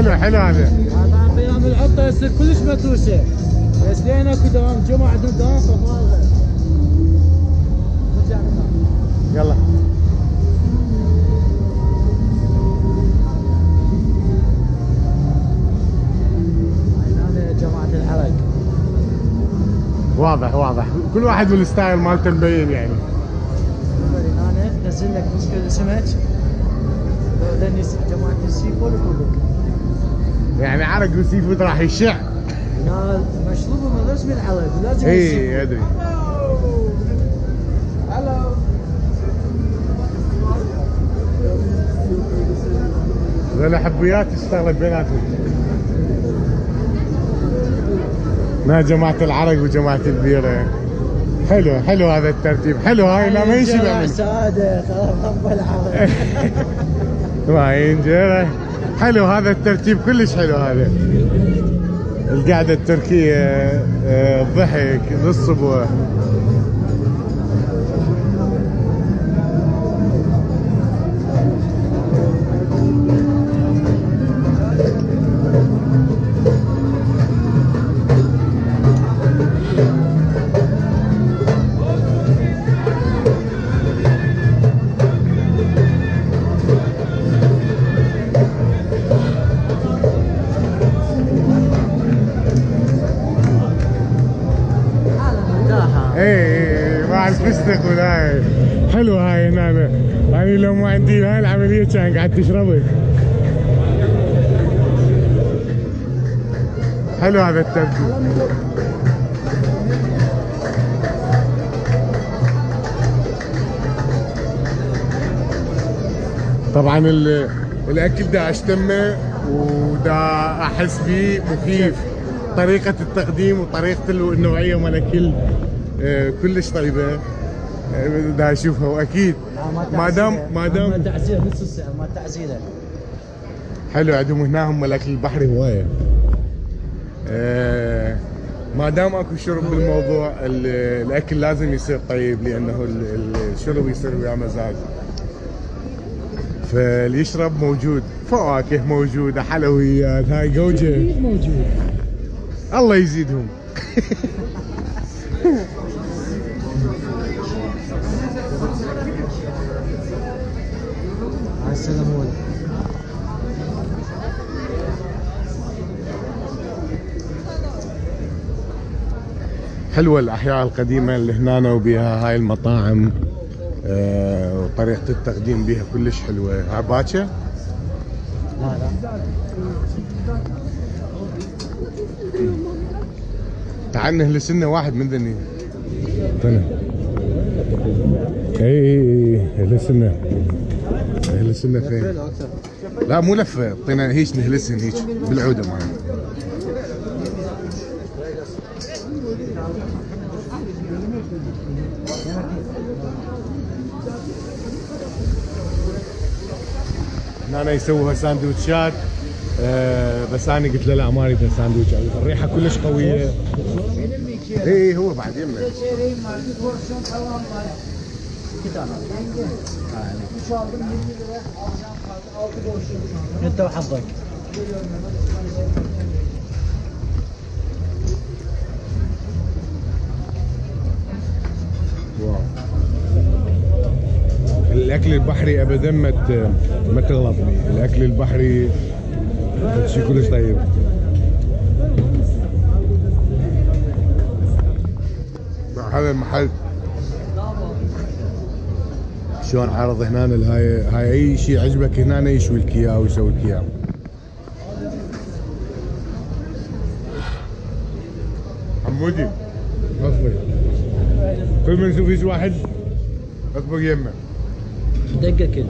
حلو حلو هذا. طبعا بيوم العطله يصير كلش متروسه بس لين اكو دوام جمعه عندهم دوام هناك. يلا. هذا واضح واضح. كل واحد والستايل مالته مبين يعني. هنا نزل لك مشكله سمك لأن جماعة السي فود وكوبك يعني عرق وسي فود راح يشع. لا مشروبه من رسم الحرق لازم اي أدري. هلو ذولا حبيات اشتغلت بيناتهم. ما جماعة العرق وجماعة البيرة حلو حلو هذا الترتيب. حلو هاي لا ما ينشبع منه. ساده خلاص رب العرب ما ينجرى حلو هذا الترتيب كلش حلو هذا. القعدة التركية آه، الضحك للصبح قاعد تشربه. حلو هذا الترتيب طبعا ال- الأكل دا أشتمه ودا أحس بيه مخيف. طريقة التقديم وطريقة ال- النوعية مال الاكل آه، كلش طيبة. دا اشوفها واكيد ما دام ما دام تعزيره نص ما تعزيره حلو عندهم هنا هم الاكل البحري هواية. آه، ما دام أكو شرب بالموضوع ال- الأكل لازم يصير طيب لأنه ال- ال- الشرب يصير وياه مزاج. فاللي يشرب موجود. فواكه موجودة حلويات هاي جوجة. موجود. الله يزيدهم. حلوة الأحياء القديمة اللي هنا وبيها هاي المطاعم آه، وطريقة التقديم بيها كلش حلوة. ها باكر؟ لا لا تعال نهلس لنا واحد من ذني. طلع اي اي اي اهلس لنا. اهلس لنا فين؟ لا مو لفة اعطينا هيك نهلسن هيك بالعودة معنا. هنا يسووها ساندوتشات آه بس أنا قلت له لا ما أريد ساندوتشات الريحة كلش قوية. اي هو بعد يمه. أنت وحظك. الأكل البحري ابدا ما ما تغلطني الأكل البحري شيء كلش طيب. هذا المحل. شلون عرض هنا هاي هاي أي شيء عجبك هنا يشوي لك اياه ويسوي لك اياه حمودي اصبر كل ما نشوف واحد أطبق يمه. دقة كل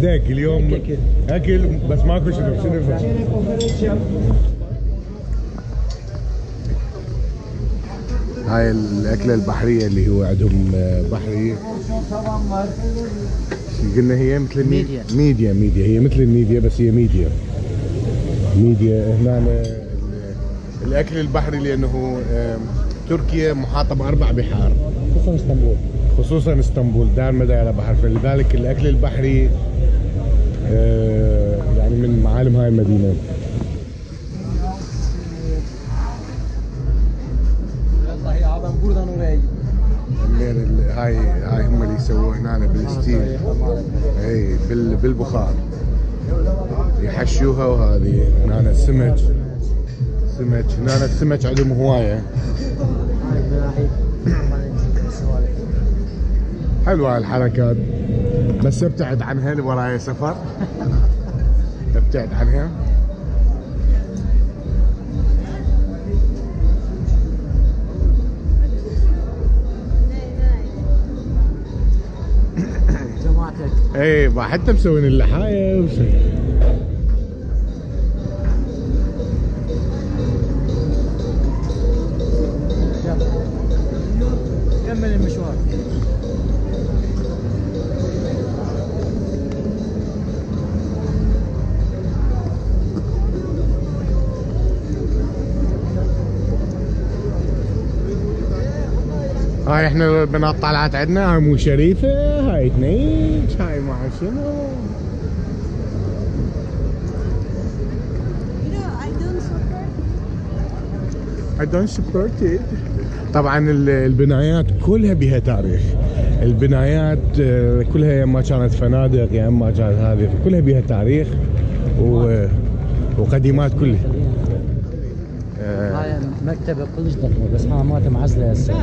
ديك اليوم أكل. أكل بس ماكو شنو شنو هاي الأكلة البحرية اللي هو عندهم آه، بحري. قلنا هي مثل المي- ميديا. ميديا ميديا. هي مثل الميديا بس هي ميديا. ميديا. هنا ال- الأكل البحري لأنه تركيا محاطة بأربع بحار. خصوصا إسطنبول. خصوصا إسطنبول دائما دايره بحر. فلذلك الأكل البحري آه، يعني من معالم هاي المدينة. والله يا عظم buradan oraya الليل ال- هاي هاي هم اللي يسووه هنا بالستيل. اي بال بالبخار. يحشوها وهذه هنا السمك سمك. هنا السمك عندهم هوايه حلوة هالحركات بس ابتعد عنها اللي وراي سفر. ابتعد عنها. جماعتك اي ما حتى مسوين اللحاية. وش- هاي إحنا بنات طلعت عندنا هاي مو شريفة هاي تنيج هاي ما شنو I don't support. It. طبعا ال- البنايات كلها بها تاريخ البنايات آه، كلها يا اما كانت فنادق يا اما كانت هذه كلها بها تاريخ و... وقديمات كلها مكتبة كلش ضخمة بس حمامات معزلة هسه.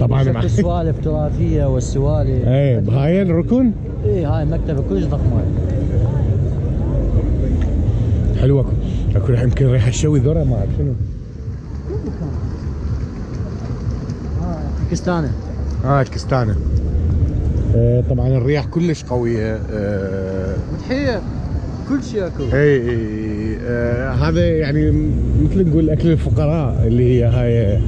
طبعا شفت مع السوالف تراثية والسوالف. إيه بهاي الركن؟ إيه هاي مكتبة كلش ضخمة. حلوة اكو الحين يمكن ريحه الشوي ذرة ما أعرف شنو. باكستاني آه الكستانه آه طبعا الرياح كلش قوية آه متحير كل شيء أكو. اي اي آه هذا يعني مثل نقول أكل الفقراء اللي هي هاي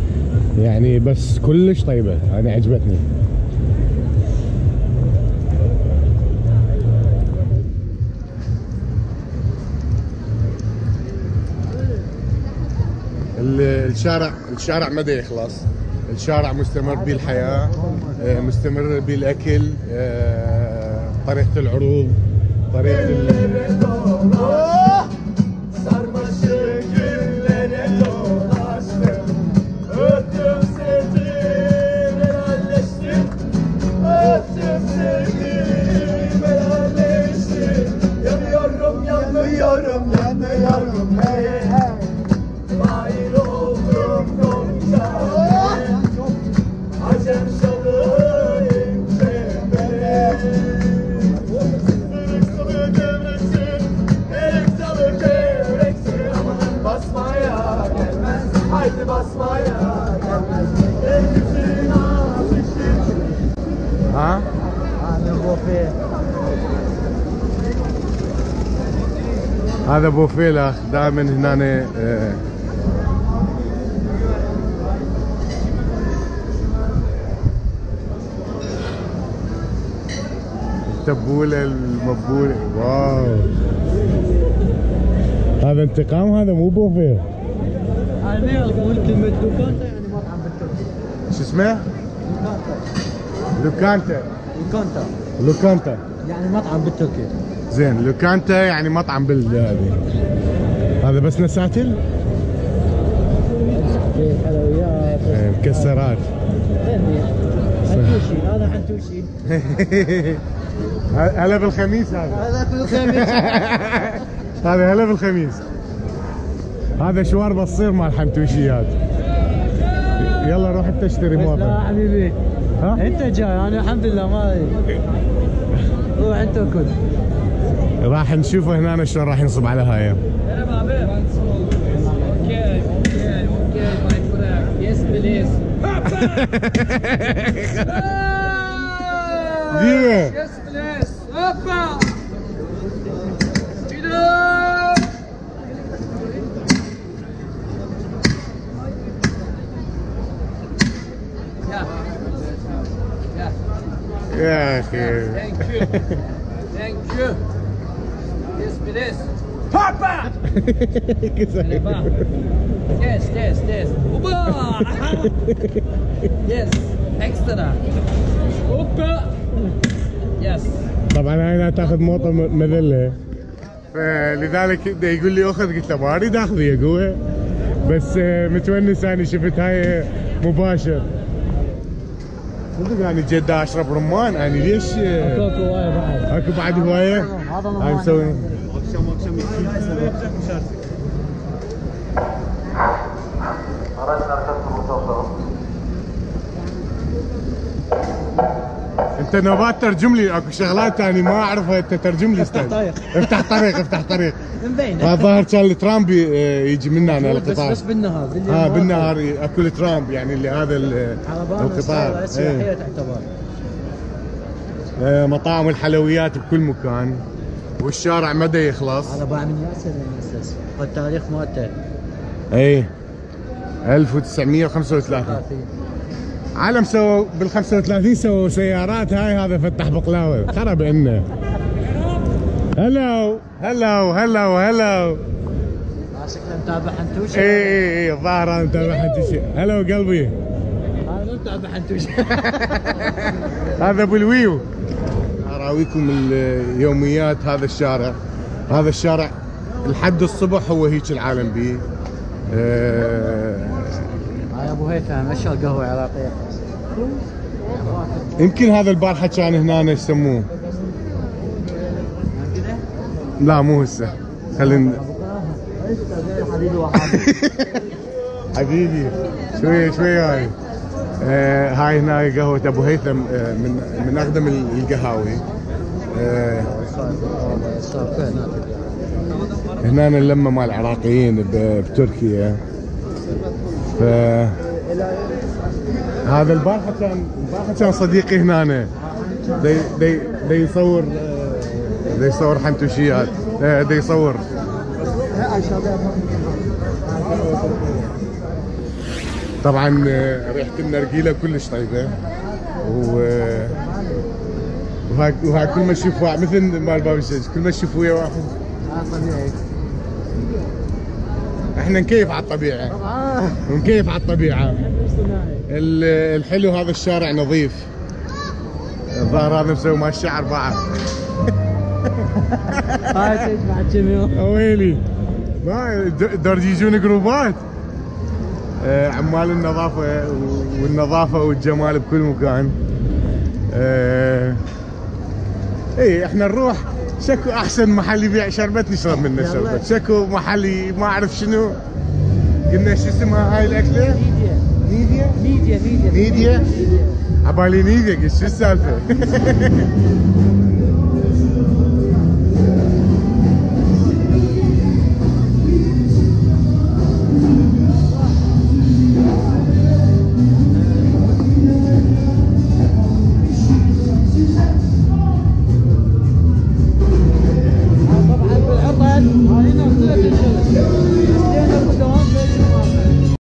يعني بس كلش طيبة أنا عجبتني. ال- الشارع الشارع ما دا يخلص الشارع مستمر بالحياة آه، مستمر بالأكل آه، طريقة العروض طريقة هذا بوفيلخ دائما هنا آه، التبولة المبولة واو. هذا انتقام هذا مو بوفيه أنا يقول كلمة لوكانتا يعني مطعم بالتركي شو اسمه؟ لوكانتا لوكانتا لوكانتا يعني مطعم بالتركي. زين لوكانتا يعني مطعم بال هذا بس نساتل حلويات. إيه، مكسرات. حنتوشي هذا حنتوشي هلا بالخميس هذا. هذا كل خميس. هذا هلا بالخميس. هذا شوارب الصير مال حمتوشيات يلا روح انت اشتري موافق. حبيبي. انت جاي أنا الحمد لله ما روح انت وكل راح نشوفه هنا شلون راح ينصب على هاي. جيبه Yes, please. Hoppa! يا أخي Thank you. Thank you. Yes, please. Papa! Yes, yes, yes. Opa! yes, extra. Opa! Yes. طبعا هاي تأخذ موطه مذله فلذلك يقول لي أخذ قلت له ما أريد أخذ يا قوة بس آه، متونس أنا شفت هاي مباشر صدق أنا جدة اشرب رمان أنا ليش بعد اكو بعد هوايه هذا. مسوي انت نوبات ترجم لي اكو شغلات ثاني ما اعرفها انت ترجم لي أستاذ. طريق. افتح طريق افتح طريق. مبينه الظاهر كان الترامب يجي من هنا بس القطار. بس بالنهار بالليل ها ما بالنهار أكو الترامب يعني اللي هذا القطار. سياحيه. تعتبر آه، مطاعم الحلويات بكل مكان. والشارع مدى يخلص. هذا باع من ياسر المؤسس والتاريخ مالته اي 1935 عالم سووا بال 35 سووا سيارات هاي هذا فتح بقلاوه خرب عنا هلو هلو هلو هلو ماسك متابع حنتوشة. إي إي إي الظاهر أنا متابع شيء هلو قلبي. هذا مو متابع حنتوشة. هذا أبو الويو. أراويكم اليوميات هذا الشارع. هذا الشارع لحد الصبح هو هيك العالم بيه. آه، هاي ابو هيثم اشهر قهوه عراقيه يمكن هذا البارحه كان هنا يسموه؟ لا مو هسه. خلينا حبيبي شوية شوية هاي. آه هاي هنا قهوة أبو هيثم آه من من أقدم القهاوي. آه هنا اللمة مال العراقيين بتركيا. ف هذا البارحه كان البارحه كان صديقي هنا. دي دي دي يصور آه، دي يصور حنتوشيات. آه، دي يصور. طبعا آه، ريحة النرجيلة كلش طيبة. و وهاي كل ما تشوف مثل مال باب الشمس كل ما تشوف ويا واحد. إحنا نكيف على الطبيعة. ونكيف على الطبيعة. ال- الحلو هذا الشارع نظيف. الظاهر هذا مسوي مال الشعر بعد هاي كم يوم. ويلي. ما درج يجون جروبات. آه، عمال النظافة والنظافة والجمال بكل مكان. آه، اي إحنا نروح شكو أحسن محل يبيع شربت نشرب منه. شربت شكو محل ما أعرف شنو. قلنا شو اسمها هاي الأكلة؟ ميديا. ميديا؟ ميديا ميديا. عبالي نيديا قلت شو السالفة؟